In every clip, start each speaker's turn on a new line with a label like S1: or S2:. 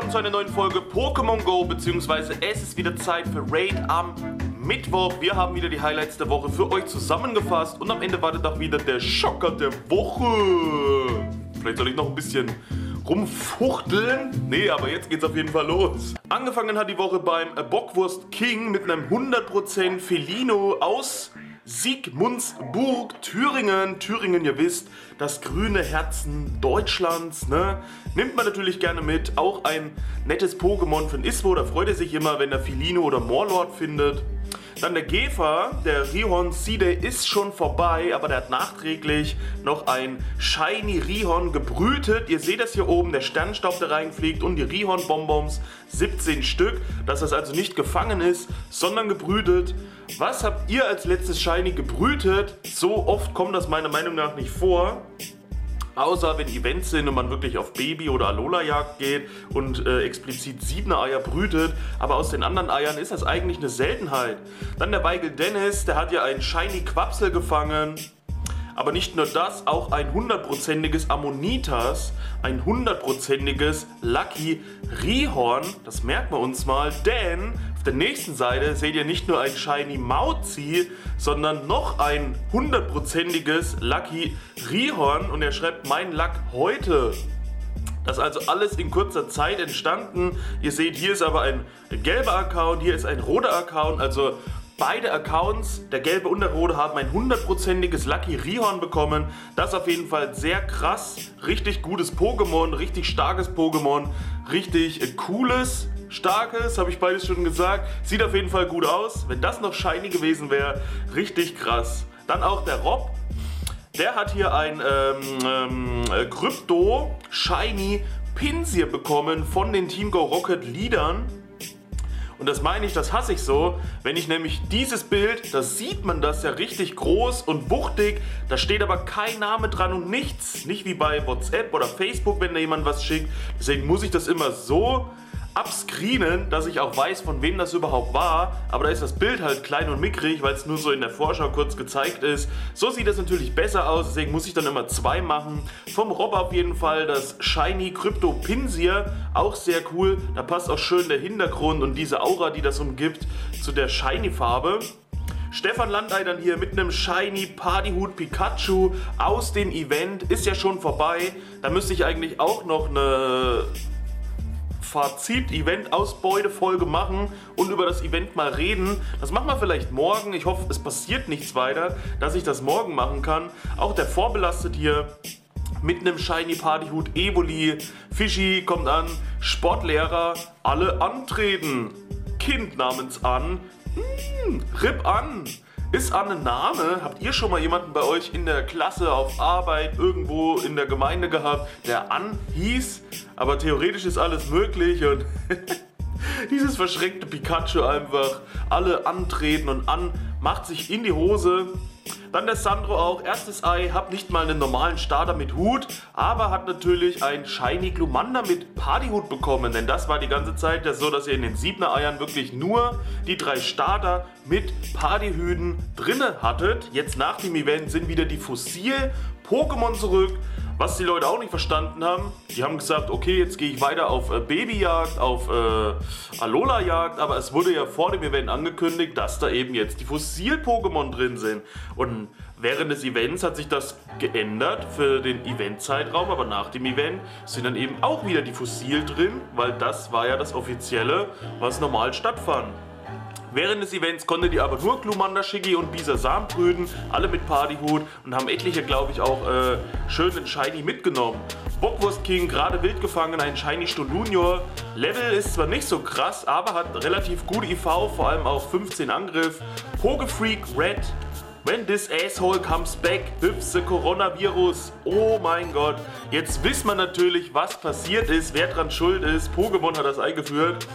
S1: willkommen zu einer neuen Folge Pokémon Go, beziehungsweise es ist wieder Zeit für Raid am Mittwoch. Wir haben wieder die Highlights der Woche für euch zusammengefasst und am Ende wartet auch wieder der Schocker der Woche. Vielleicht soll ich noch ein bisschen rumfuchteln? Nee, aber jetzt geht's auf jeden Fall los. Angefangen hat die Woche beim Bockwurst King mit einem 100% Felino aus Siegmundsburg, Thüringen. Thüringen, ihr wisst, das grüne Herzen Deutschlands. Ne? Nimmt man natürlich gerne mit. Auch ein nettes Pokémon von Iswo. Da freut er sich immer, wenn er Filino oder Morlord findet. Dann der Gefer, der Rihon Side ist schon vorbei, aber der hat nachträglich noch ein Shiny Rihon gebrütet. Ihr seht das hier oben, der Sternstaub, der reinfliegt und die Rihon Bonbons, 17 Stück. Dass das also nicht gefangen ist, sondern gebrütet. Was habt ihr als letztes Shiny gebrütet? So oft kommt das meiner Meinung nach nicht vor. Außer wenn Events sind und man wirklich auf Baby- oder Alola-Jagd geht und äh, explizit siebener Eier brütet. Aber aus den anderen Eiern ist das eigentlich eine Seltenheit. Dann der Weigel Dennis, der hat ja einen Shiny Quapsel gefangen. Aber nicht nur das, auch ein hundertprozentiges Ammonitas, ein hundertprozentiges Lucky Rihorn. Das merken wir uns mal, denn auf der nächsten Seite seht ihr nicht nur ein Shiny Mauzi, sondern noch ein hundertprozentiges Lucky Rihorn und er schreibt mein Luck heute. Das ist also alles in kurzer Zeit entstanden. Ihr seht, hier ist aber ein gelber Account, hier ist ein roter Account, also Beide Accounts, der gelbe und der rote, haben ein hundertprozentiges Lucky Rihorn bekommen. Das ist auf jeden Fall sehr krass. Richtig gutes Pokémon, richtig starkes Pokémon, richtig cooles, starkes, habe ich beides schon gesagt. Sieht auf jeden Fall gut aus. Wenn das noch shiny gewesen wäre, richtig krass. Dann auch der Rob. Der hat hier ein ähm, ähm, Krypto Shiny Pinsir bekommen von den Team Go Rocket Leadern. Und das meine ich, das hasse ich so. Wenn ich nämlich dieses Bild, da sieht man das ja richtig groß und wuchtig. Da steht aber kein Name dran und nichts. Nicht wie bei WhatsApp oder Facebook, wenn da jemand was schickt. Deswegen muss ich das immer so abscreenen, dass ich auch weiß, von wem das überhaupt war. Aber da ist das Bild halt klein und mickrig, weil es nur so in der Vorschau kurz gezeigt ist. So sieht es natürlich besser aus, deswegen muss ich dann immer zwei machen. Vom Rob auf jeden Fall das Shiny Crypto Pinsir, auch sehr cool. Da passt auch schön der Hintergrund und diese Aura, die das umgibt, zu der Shiny Farbe. Stefan Landei dann hier mit einem Shiny Partyhut Pikachu aus dem Event. Ist ja schon vorbei. Da müsste ich eigentlich auch noch eine Fazit-Event-Ausbeute-Folge machen und über das Event mal reden. Das machen wir vielleicht morgen. Ich hoffe, es passiert nichts weiter, dass ich das morgen machen kann. Auch der Vorbelastet hier mit einem Shiny Partyhut Evoli. Fischi kommt an. Sportlehrer, alle antreten. Kind namens an. Hm, Rip an. Ist Anne Name? Habt ihr schon mal jemanden bei euch in der Klasse, auf Arbeit, irgendwo in der Gemeinde gehabt, der An hieß? Aber theoretisch ist alles möglich und dieses verschreckte Pikachu einfach alle antreten und an macht sich in die Hose dann der Sandro auch, erstes Ei, hat nicht mal einen normalen Starter mit Hut, aber hat natürlich ein Shiny Glumanda mit Partyhut bekommen, denn das war die ganze Zeit ja so, dass ihr in den 7er Eiern wirklich nur die drei Starter mit Partyhüten drinne hattet. Jetzt nach dem Event sind wieder die Fossil Pokémon zurück was die Leute auch nicht verstanden haben, die haben gesagt, okay, jetzt gehe ich weiter auf äh, Babyjagd, auf äh, Alola-Jagd, aber es wurde ja vor dem Event angekündigt, dass da eben jetzt die Fossil-Pokémon drin sind. Und während des Events hat sich das geändert für den Event-Zeitraum, aber nach dem Event sind dann eben auch wieder die Fossil drin, weil das war ja das Offizielle, was normal stattfand. Während des Events konntet ihr aber nur Glumanda, Shiggy und Bisa Sam brüten, alle mit Partyhut und haben etliche, glaube ich, auch äh, schön den Shiny mitgenommen. Bockwurst King, gerade wild gefangen, ein Shiny Stolunior. Level ist zwar nicht so krass, aber hat relativ gute IV, vor allem auch 15 Angriff. Pogefreak Red, When this asshole comes back, hüpft the Coronavirus. Oh mein Gott. Jetzt wissen wir natürlich, was passiert ist, wer dran schuld ist. Pokémon hat das eingeführt.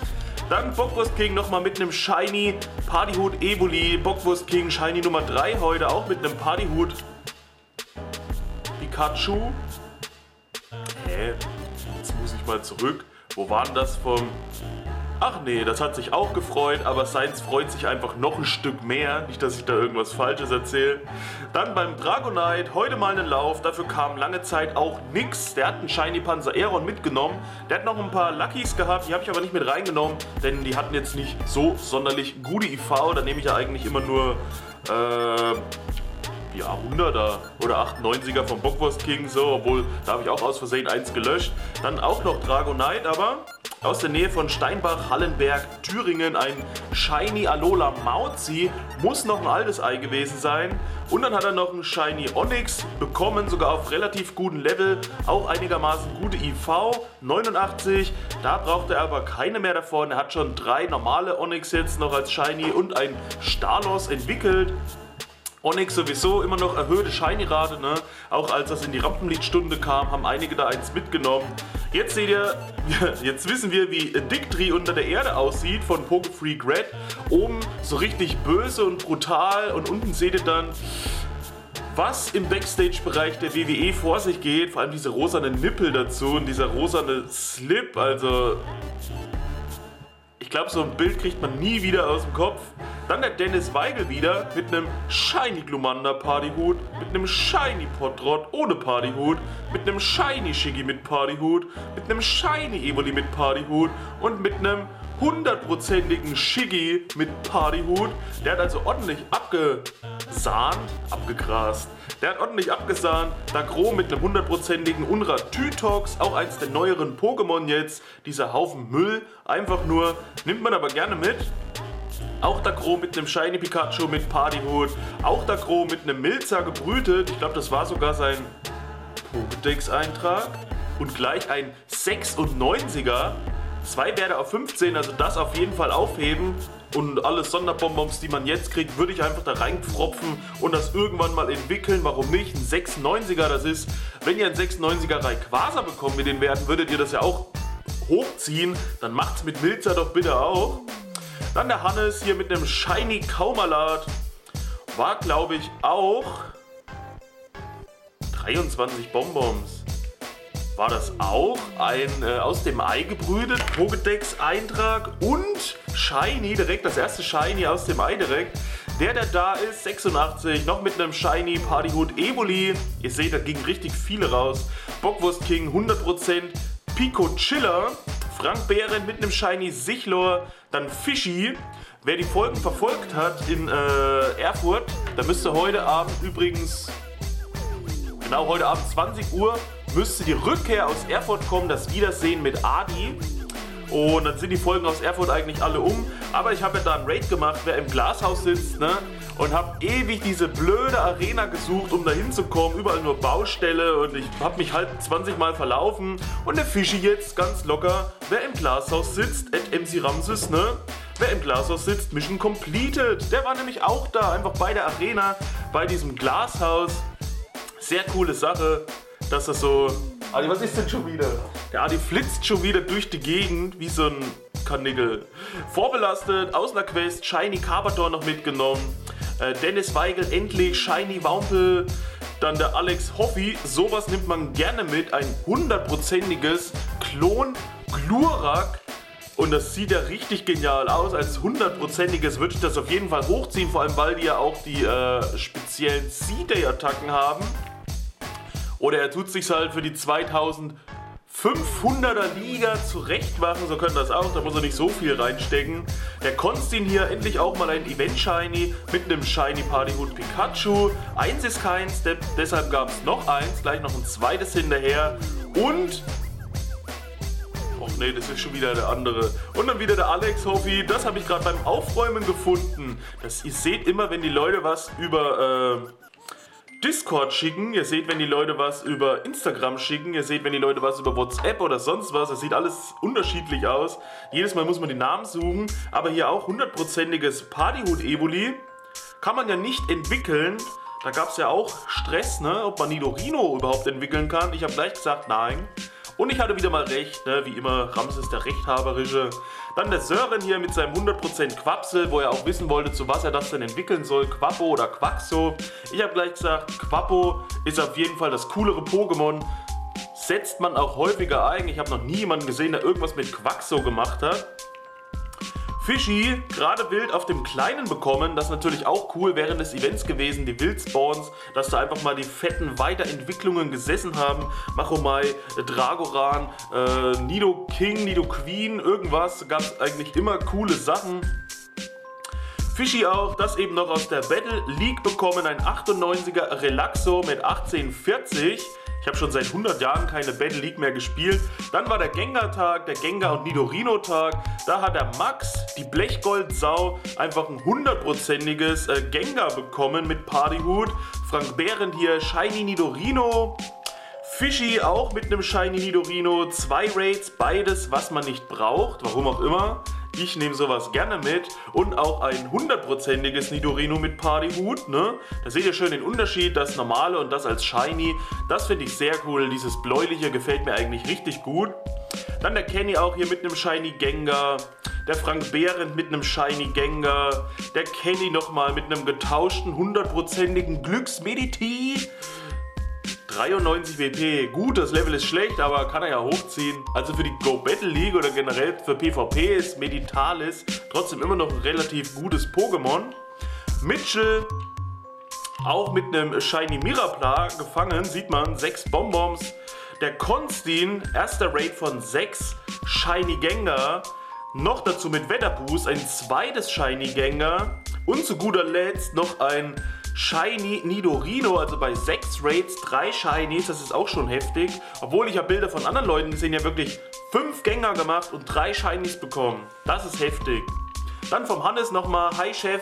S1: Dann Bockwurst King nochmal mit einem Shiny Partyhut Evoli. Bockwurst King Shiny Nummer 3 heute auch mit einem Partyhut Pikachu. Hä? Jetzt muss ich mal zurück. Wo war denn das vom Ach nee, das hat sich auch gefreut, aber Science freut sich einfach noch ein Stück mehr. Nicht, dass ich da irgendwas Falsches erzähle. Dann beim Dragonite, heute mal einen Lauf. Dafür kam lange Zeit auch nix. Der hat einen Shiny Panzer Aeron mitgenommen. Der hat noch ein paar Luckys gehabt, die habe ich aber nicht mit reingenommen, denn die hatten jetzt nicht so sonderlich gute IV. Da nehme ich ja eigentlich immer nur äh, ja, 100er oder 98er vom Bockwurst King, so, obwohl da habe ich auch aus Versehen eins gelöscht. Dann auch noch Dragonite, aber aus der Nähe von Steinbach, Hallenberg, Thüringen ein Shiny Alola Mauzi. Muss noch ein altes Ei gewesen sein. Und dann hat er noch ein Shiny Onyx bekommen, sogar auf relativ guten Level. Auch einigermaßen gute IV, 89. Da braucht er aber keine mehr davon. Er hat schon drei normale Onyx jetzt noch als Shiny und ein Stalos entwickelt. Onyx sowieso immer noch erhöhte Shiny-Rate, ne? Auch als das in die Rampenlichtstunde kam, haben einige da eins mitgenommen. Jetzt seht ihr, jetzt wissen wir, wie Dictri unter der Erde aussieht von Pokefreak Red. Oben so richtig böse und brutal und unten seht ihr dann was im Backstage-Bereich der WWE vor sich geht, vor allem diese rosane Nippel dazu und dieser rosane Slip, also ich glaube, so ein Bild kriegt man nie wieder aus dem Kopf. Dann der Dennis Weigel wieder mit einem Shiny Glumanda Partyhut, mit einem Shiny Potrot ohne Partyhut, mit einem Shiny Shiggy mit Partyhut, mit einem Shiny Evoli mit Partyhut und mit einem hundertprozentigen Shiggy mit Partyhut. Der hat also ordentlich abgesahnt, abgegrast. Der hat ordentlich abgesahnt. Dagro mit einem hundertprozentigen Unra Tytox, auch eins der neueren Pokémon jetzt. Dieser Haufen Müll, einfach nur, nimmt man aber gerne mit. Auch Dagro mit einem Shiny Pikachu mit Partyhut. Auch Dagro mit einem Milzer gebrütet. Ich glaube, das war sogar sein Pokédex-Eintrag. Und gleich ein 96er. Zwei Werte auf 15, also das auf jeden Fall aufheben. Und alle Sonderbonbons, die man jetzt kriegt, würde ich einfach da reinpfropfen und das irgendwann mal entwickeln. Warum nicht? Ein 96er, das ist, wenn ihr einen 96er Rayquaza bekommt mit den Werten, würdet ihr das ja auch hochziehen. Dann macht's mit Milzer doch bitte auch. Dann der Hannes hier mit einem Shiny Kaumalat. War, glaube ich, auch 23 Bonbons. War das auch ein äh, aus dem Ei gebrütet Pokédex-Eintrag und Shiny, direkt das erste Shiny aus dem Ei direkt. Der, der da ist, 86, noch mit einem Shiny Partyhut Evoli. Ihr seht, da gingen richtig viele raus. Bockwurst King 100%, Pico Chiller, Frank Behren mit einem Shiny Sichlor, dann Fischi. Wer die Folgen verfolgt hat in äh, Erfurt, da müsste heute Abend übrigens, genau heute Abend 20 Uhr, müsste die Rückkehr aus Erfurt kommen, das Wiedersehen mit Adi. Und dann sind die Folgen aus Erfurt eigentlich alle um. Aber ich habe ja da einen Raid gemacht, wer im Glashaus sitzt, ne? Und habe ewig diese blöde Arena gesucht, um da hinzukommen. Überall nur Baustelle und ich habe mich halt 20 Mal verlaufen. Und der Fischi jetzt ganz locker, wer im Glashaus sitzt, at MC Ramses, ne? Wer im Glashaus sitzt, Mission completed. Der war nämlich auch da, einfach bei der Arena, bei diesem Glashaus. Sehr coole Sache dass er so. Adi, was ist denn schon wieder? Der Adi flitzt schon wieder durch die Gegend wie so ein Karnickel. Vorbelastet, aus einer Quest, Shiny Carpador noch mitgenommen. Äh, Dennis Weigel endlich, Shiny Wampel. Dann der Alex Hoffi, sowas nimmt man gerne mit. Ein hundertprozentiges Klon Glurak. Und das sieht ja richtig genial aus. Als hundertprozentiges würde ich das auf jeden Fall hochziehen. Vor allem, weil die ja auch die äh, speziellen C-Day-Attacken haben. Oder er tut sich halt für die 2500er Liga zurechtmachen, so können das auch, da muss er nicht so viel reinstecken. Der Konstin hier endlich auch mal ein Event Shiny mit einem Shiny Partyhut Pikachu. Eins ist kein Step, deshalb gab es noch eins, gleich noch ein zweites hinterher. Und Och nee, das ist schon wieder der andere. Und dann wieder der Alex Hoffi. Das habe ich gerade beim Aufräumen gefunden. Das, ihr seht immer, wenn die Leute was über äh, Discord schicken, ihr seht, wenn die Leute was über Instagram schicken, ihr seht, wenn die Leute was über WhatsApp oder sonst was, es sieht alles unterschiedlich aus. Jedes Mal muss man die Namen suchen, aber hier auch hundertprozentiges Partyhut-Evoli kann man ja nicht entwickeln. Da gab es ja auch Stress, ne, ob man Nidorino überhaupt entwickeln kann. Ich habe gleich gesagt, nein. Und ich hatte wieder mal recht, ne? wie immer, Ramses der Rechthaberische. Dann der Sören hier mit seinem 100% Quapsel, wo er auch wissen wollte, zu was er das denn entwickeln soll, Quappo oder Quaxo. Ich habe gleich gesagt, Quappo ist auf jeden Fall das coolere Pokémon. Setzt man auch häufiger ein. Ich habe noch nie jemanden gesehen, der irgendwas mit Quaxo gemacht hat. Fischi, gerade wild auf dem Kleinen bekommen. Das ist natürlich auch cool während des Events gewesen, die Wildspawns, dass da einfach mal die fetten Weiterentwicklungen gesessen haben. Machomai, Dragoran, äh, Nido King, Nido Queen, irgendwas. Gab es eigentlich immer coole Sachen. Fischi auch, das eben noch aus der Battle League bekommen, ein 98er Relaxo mit 1840. Ich habe schon seit 100 Jahren keine Battle League mehr gespielt. Dann war der Gengar-Tag, der Gengar- und Nidorino-Tag. Da hat der Max, die Blechgold-Sau, einfach ein hundertprozentiges äh, Gengar bekommen mit Partyhut. Frank Behrendt hier, Shiny Nidorino. Fischi auch mit einem Shiny Nidorino. Zwei Raids, beides, was man nicht braucht, warum auch immer. Ich nehme sowas gerne mit und auch ein hundertprozentiges Nidorino mit Partyhut. Ne? Da seht ihr schön den Unterschied, das normale und das als Shiny. Das finde ich sehr cool. Dieses bläuliche gefällt mir eigentlich richtig gut. Dann der Kenny auch hier mit einem Shiny Gengar. Der Frank Behrendt mit einem Shiny Gengar. Der Kenny nochmal mit einem getauschten hundertprozentigen Glücksmediti. 93 WP. Gut, das Level ist schlecht, aber kann er ja hochziehen. Also für die Go Battle League oder generell für PvP ist Meditalis trotzdem immer noch ein relativ gutes Pokémon. Mitchell auch mit einem Shiny Mirapla gefangen, sieht man, 6 Bonbons. Der Constin, erster Raid von 6, Shiny Gengar. Noch dazu mit Wetterboost ein zweites Shiny Gengar. Und zu guter Letzt noch ein Shiny Nidorino, also bei 6 Raids 3 Shinies, das ist auch schon heftig. Obwohl ich habe Bilder von anderen Leuten gesehen, die haben wirklich 5 Gänger gemacht und 3 Shinies bekommen. Das ist heftig. Dann vom Hannes nochmal, hi Chef,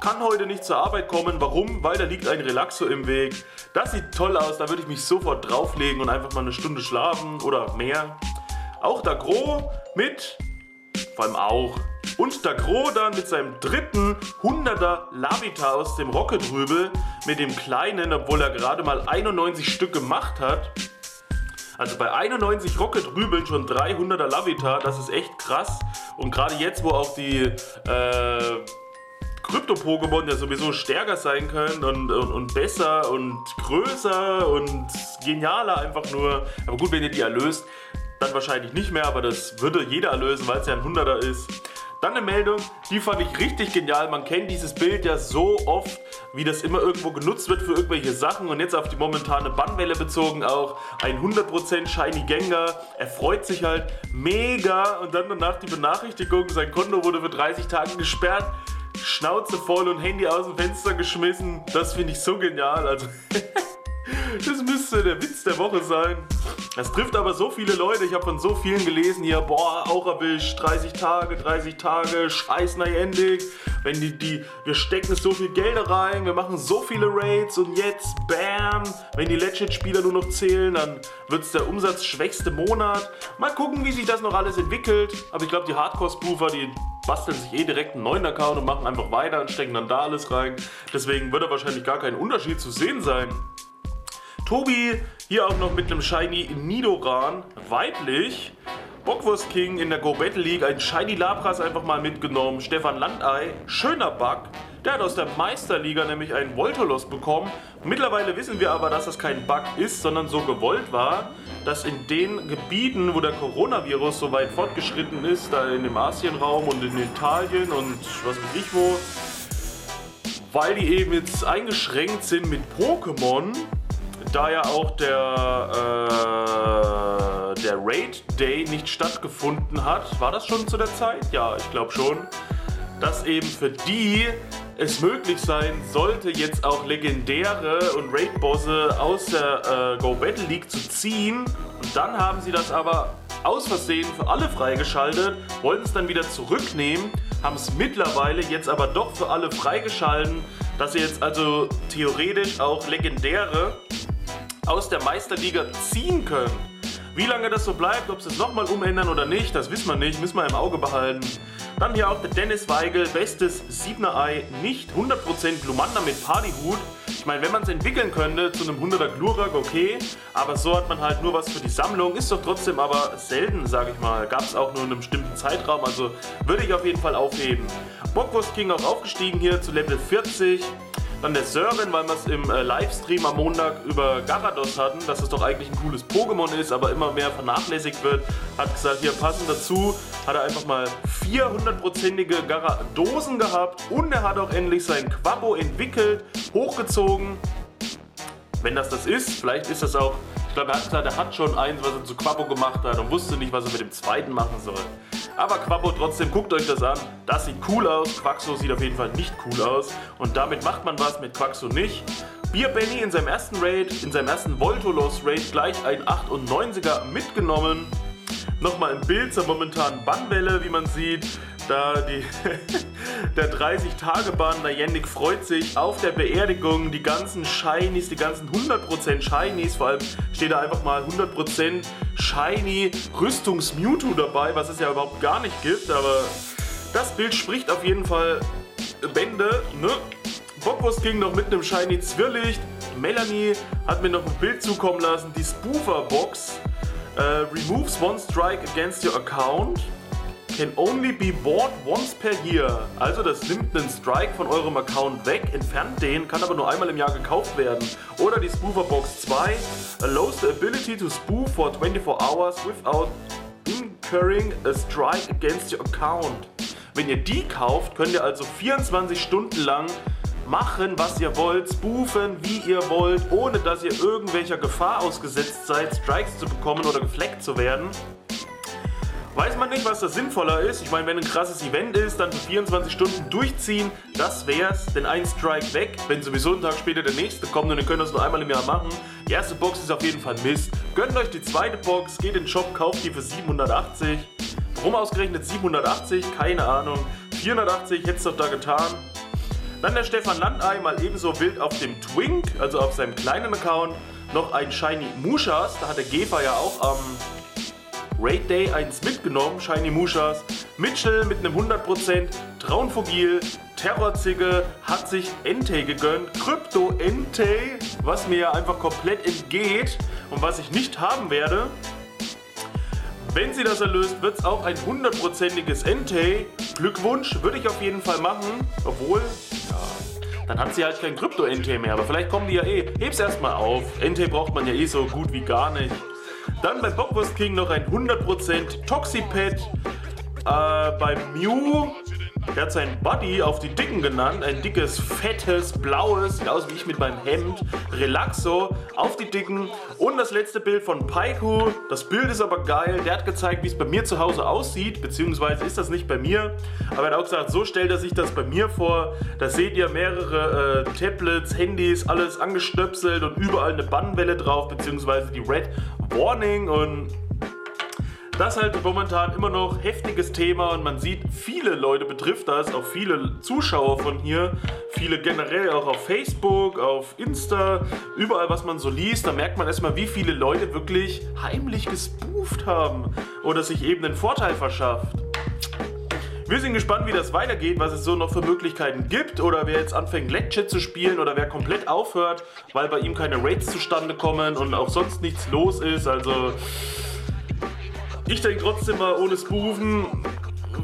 S1: kann heute nicht zur Arbeit kommen. Warum? Weil da liegt ein Relaxo im Weg. Das sieht toll aus, da würde ich mich sofort drauflegen und einfach mal eine Stunde schlafen oder mehr. Auch der Gro mit, vor allem auch, und Dagro dann mit seinem dritten 100er Lavita aus dem Rocket-Rübel mit dem kleinen, obwohl er gerade mal 91 Stück gemacht hat. Also bei 91 Rocket-Rübeln schon 300er Lavita, das ist echt krass. Und gerade jetzt, wo auch die äh, Krypto-Pokémon ja sowieso stärker sein können und, und, und, besser und größer und genialer einfach nur. Aber gut, wenn ihr die erlöst, dann wahrscheinlich nicht mehr, aber das würde jeder erlösen, weil es ja ein 100er ist. Dann eine Meldung, die fand ich richtig genial. Man kennt dieses Bild ja so oft, wie das immer irgendwo genutzt wird für irgendwelche Sachen und jetzt auf die momentane Bannwelle bezogen auch. Ein 100% Shiny Gengar. Er freut sich halt mega und dann danach die Benachrichtigung, sein Konto wurde für 30 Tage gesperrt. Schnauze voll und Handy aus dem Fenster geschmissen. Das finde ich so genial. Also Das müsste der Witz der Woche sein. Das trifft aber so viele Leute. Ich habe von so vielen gelesen hier, boah, auch erwischt, 30 Tage, 30 Tage, scheiß notwendig. Wenn die, die, wir stecken so viel Geld rein, wir machen so viele Raids und jetzt, bam, wenn die Legit-Spieler nur noch zählen, dann wird es der umsatzschwächste Monat. Mal gucken, wie sich das noch alles entwickelt. Aber ich glaube, die Hardcore-Spoofer, die basteln sich eh direkt einen neuen Account und machen einfach weiter und stecken dann da alles rein. Deswegen wird da wahrscheinlich gar kein Unterschied zu sehen sein. Tobi hier auch noch mit einem Shiny Nidoran, weiblich. Bockwurst King in der Go Battle League, ein Shiny Labras einfach mal mitgenommen. Stefan Landei, schöner Bug. Der hat aus der Meisterliga nämlich einen Voltolos bekommen. Mittlerweile wissen wir aber, dass das kein Bug ist, sondern so gewollt war, dass in den Gebieten, wo der Coronavirus so weit fortgeschritten ist, da in dem Asienraum und in Italien und was weiß ich wo, weil die eben jetzt eingeschränkt sind mit Pokémon, da ja auch der, äh, der Raid Day nicht stattgefunden hat, war das schon zu der Zeit? Ja, ich glaube schon. Dass eben für die es möglich sein sollte, jetzt auch legendäre und Raid-Bosse aus der äh, Go Battle League zu ziehen. Und dann haben sie das aber aus Versehen für alle freigeschaltet, wollten es dann wieder zurücknehmen, haben es mittlerweile jetzt aber doch für alle freigeschalten, dass sie jetzt also theoretisch auch legendäre aus der Meisterliga ziehen können. Wie lange das so bleibt, ob sie es nochmal umändern oder nicht, das wissen wir nicht, müssen wir im Auge behalten. Dann hier auch der Dennis Weigel, bestes 7er Ei, nicht 100% Glumanda mit Partyhut. Ich meine, wenn man es entwickeln könnte zu einem 100er Glurak, okay, aber so hat man halt nur was für die Sammlung, ist doch trotzdem aber selten, sage ich mal. Gab es auch nur in einem bestimmten Zeitraum, also würde ich auf jeden Fall aufheben. Bockwurst King auch aufgestiegen hier zu Level 40. Dann der Sören, weil wir es im äh, Livestream am Montag über Garados hatten, dass es doch eigentlich ein cooles Pokémon ist, aber immer mehr vernachlässigt wird, hat gesagt, hier passend dazu hat er einfach mal 400-prozentige Dosen gehabt und er hat auch endlich sein Quabo entwickelt, hochgezogen. Wenn das das ist, vielleicht ist das auch, ich glaube, er hat gesagt, er hat schon eins, was er zu Quabo gemacht hat und wusste nicht, was er mit dem zweiten machen soll. Aber Quabo trotzdem, guckt euch das an. Das sieht cool aus. Quaxo sieht auf jeden Fall nicht cool aus. Und damit macht man was, mit Quaxo nicht. Bier Benny in seinem ersten Raid, in seinem ersten Voltolos Raid gleich ein 98er mitgenommen. Nochmal ein Bild zur momentanen Bannwelle, wie man sieht. Da die, der 30-Tage-Bann, der Yannick freut sich auf der Beerdigung. Die ganzen Shinies, die ganzen 100% Shinies, vor allem steht da einfach mal 100% Shiny Rüstungs-Mewtwo dabei, was es ja überhaupt gar nicht gibt. Aber das Bild spricht auf jeden Fall Bände. Ne? Bockwurst ging noch mit einem Shiny Zwirlicht. Melanie hat mir noch ein Bild zukommen lassen. Die Spoofer-Box Uh, removes one strike against your account. Can only be bought once per year. Also das nimmt einen Strike von eurem Account weg, entfernt den, kann aber nur einmal im Jahr gekauft werden. Oder die Spoofer Box 2 allows the ability to spoof for 24 hours without incurring a strike against your account. Wenn ihr die kauft, könnt ihr also 24 Stunden lang machen, was ihr wollt, spoofen, wie ihr wollt, ohne dass ihr irgendwelcher Gefahr ausgesetzt seid, Strikes zu bekommen oder gefleckt zu werden. Weiß man nicht, was da sinnvoller ist. Ich meine, wenn ein krasses Event ist, dann für 24 Stunden durchziehen, das wär's. Denn ein Strike weg, wenn sowieso einen Tag später der nächste kommt und ihr könnt das nur einmal im Jahr machen. Die erste Box ist auf jeden Fall Mist. Gönnt euch die zweite Box, geht in den Shop, kauft die für 780. Warum ausgerechnet 780? Keine Ahnung. 480 hätte es doch da getan. Dann der Stefan Landei mal ebenso wild auf dem Twink, also auf seinem kleinen Account, noch ein Shiny Mushas. Da hat der Gefer ja auch am Raid Day eins mitgenommen, Shiny Mushas. Mitchell mit einem 100%, Traunfogil, Terrorzigge hat sich Entei gegönnt, Krypto Entei, was mir ja einfach komplett entgeht und was ich nicht haben werde. Wenn sie das erlöst, wird es auch ein hundertprozentiges Entei. Glückwunsch, würde ich auf jeden Fall machen. Obwohl, dann hat sie halt kein Krypto-Entei mehr. Aber vielleicht kommen die ja eh. Heb's erstmal auf. Entei braucht man ja eh so gut wie gar nicht. Dann bei Bockwurst King noch ein 100% Toxipad. Äh, bei Mew der hat seinen Buddy auf die Dicken genannt. Ein dickes, fettes, blaues, sieht aus wie ich mit meinem Hemd. Relaxo auf die Dicken. Und das letzte Bild von Paiku. Das Bild ist aber geil. Der hat gezeigt, wie es bei mir zu Hause aussieht. Beziehungsweise ist das nicht bei mir. Aber er hat auch gesagt, so stellt er sich das bei mir vor. Da seht ihr mehrere äh, Tablets, Handys, alles angestöpselt und überall eine Bannwelle drauf. Beziehungsweise die Red Warning und das ist halt momentan immer noch heftiges Thema und man sieht, viele Leute betrifft das, auch viele Zuschauer von hier, viele generell auch auf Facebook, auf Insta, überall was man so liest, da merkt man erstmal, wie viele Leute wirklich heimlich gespooft haben oder sich eben einen Vorteil verschafft. Wir sind gespannt, wie das weitergeht, was es so noch für Möglichkeiten gibt oder wer jetzt anfängt Legit zu spielen oder wer komplett aufhört, weil bei ihm keine Raids zustande kommen und auch sonst nichts los ist. Also ich denke trotzdem mal, ohne Spoofen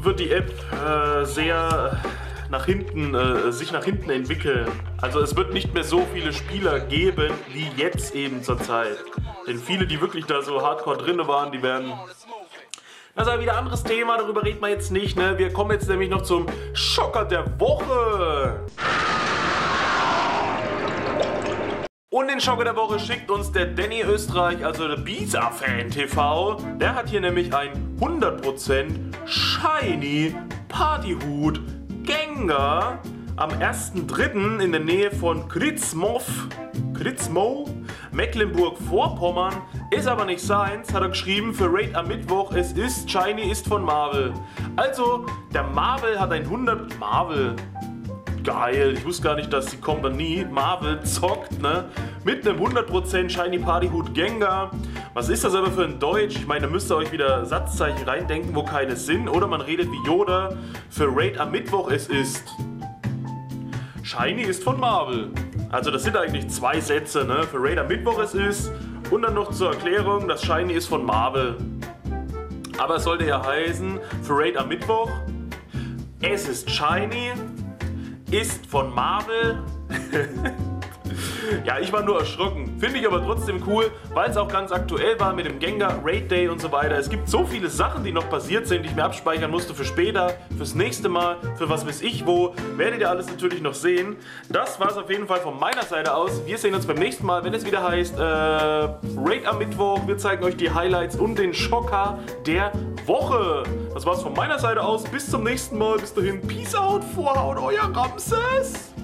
S1: wird die App äh, sehr nach hinten, äh, sich nach hinten entwickeln. Also es wird nicht mehr so viele Spieler geben, wie jetzt eben zur Zeit. Denn viele, die wirklich da so hardcore drin waren, die werden das ist aber wieder ein anderes Thema, darüber reden wir jetzt nicht. Ne? Wir kommen jetzt nämlich noch zum Schocker der Woche. Und den Schocker der Woche schickt uns der Danny Österreich, also der Bisa-Fan TV. Der hat hier nämlich ein 100% Shiny Partyhut Gengar am 1.3. in der Nähe von Kritzmow, Kritzmow, Mecklenburg-Vorpommern. Ist aber nicht seins, hat er geschrieben für Raid am Mittwoch. Es ist Shiny, ist von Marvel. Also, der Marvel hat ein 100 Marvel geil. Ich wusste gar nicht, dass die Kompanie Marvel zockt, ne? Mit einem 100% Shiny Party Hut Gengar. Was ist das aber für ein Deutsch? Ich meine, da müsst ihr euch wieder Satzzeichen reindenken, wo keine sind. Oder man redet wie Yoda. Für Raid am Mittwoch es ist. Shiny ist von Marvel. Also das sind eigentlich zwei Sätze, ne? Für Raid am Mittwoch es ist. Und dann noch zur Erklärung, das Shiny ist von Marvel. Aber es sollte ja heißen, für Raid am Mittwoch, es ist Shiny, ist von Marvel. Ja, ich war nur erschrocken. Finde ich aber trotzdem cool, weil es auch ganz aktuell war mit dem Gengar, Raid Day und so weiter. Es gibt so viele Sachen, die noch passiert sind, die ich mir abspeichern musste für später, fürs nächste Mal, für was weiß ich wo. Werdet ihr alles natürlich noch sehen. Das war es auf jeden Fall von meiner Seite aus. Wir sehen uns beim nächsten Mal, wenn es wieder heißt äh, Raid am Mittwoch. Wir zeigen euch die Highlights und den Schocker der Woche. Das war's von meiner Seite aus. Bis zum nächsten Mal. Bis dahin. Peace out. Vorhaut, euer Ramses.